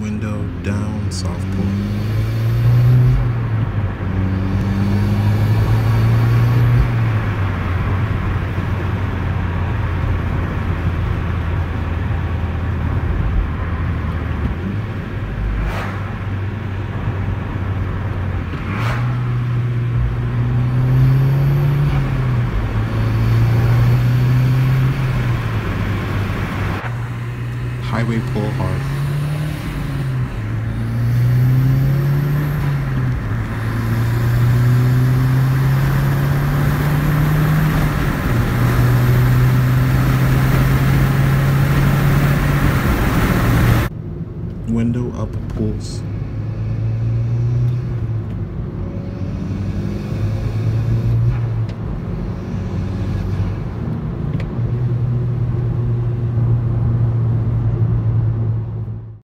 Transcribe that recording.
Window down, soft pull. Highway pull hard. Window up pulls.